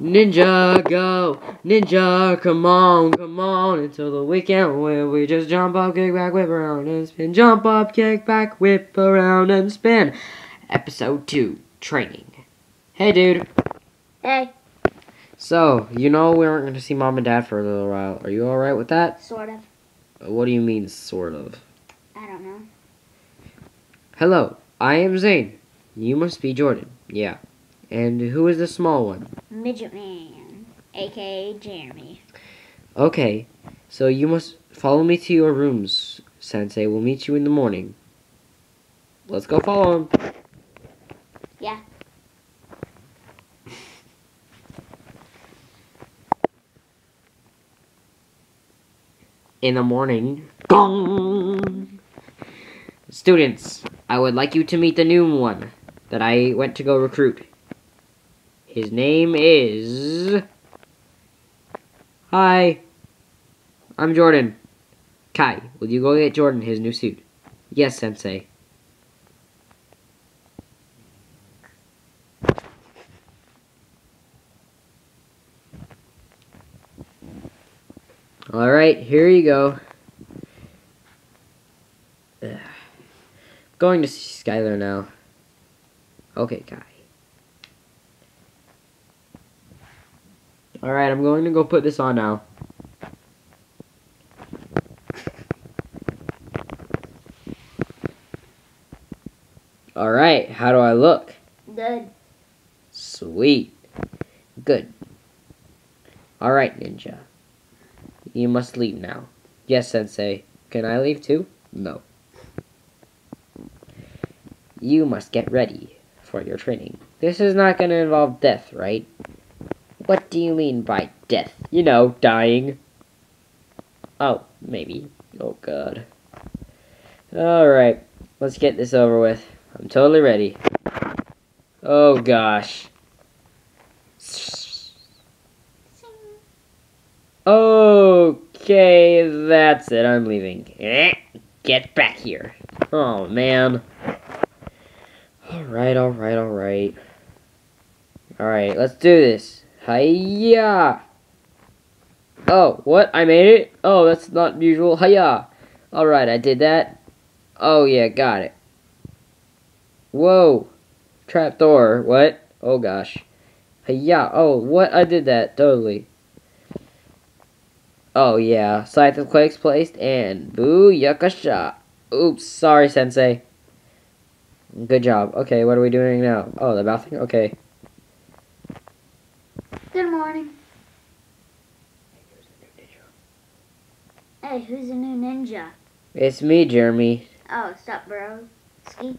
Ninjago, ninja, come on, come on, until the weekend where we just jump up, kick back, whip around and spin. Jump up, kick back, whip around and spin. Episode 2, training. Hey dude. Hey, So, you know we aren't going to see mom and dad for a little while. Are you alright with that? sort of. Uh, what do you mean, sort of? I don't know. Hello, I am Zane. You must be Jordan. Yeah. And who is the small one? Midget Man, aka Jeremy. Okay, so you must follow me to your rooms, Sensei. We'll meet you in the morning. Let's go follow him. Yeah. In the morning. Gong! Students, I would like you to meet the new one that I went to go recruit. His name is. Hi. I'm Jordan. Kai, will you go get Jordan his new suit? Yes, Sensei. Alright, here you go. Ugh. Going to see Skylar now. Okay, Kai. Alright, I'm going to go put this on now. Alright, how do I look? Good. Sweet. Good. Alright, Ninja. You must leave now. Yes, Sensei. Can I leave too? No. You must get ready for your training. This is not going to involve death, right? What do you mean by death? You know, dying. Oh, maybe. Oh, God. Alright, let's get this over with. I'm totally ready. Oh, gosh. Okay, that's it. I'm leaving. Eh, Get back here. Oh, man. Alright, alright, alright. Alright, let's do this. Hiya! Oh, what? I made it? Oh, that's not usual. Hiya! Alright, I did that. Oh, yeah, got it. Whoa! Trapdoor. What? Oh, gosh. Hiya! Oh, what? I did that. Totally. Oh, yeah. Scythe of Quakes placed and Booyakasha. Oops, sorry, Sensei. Good job. Okay, what are we doing now? Oh, the bathroom? Okay. Good morning. Hey, who's the new ninja? It's me, Jeremy. Oh, stop, bro? Ski.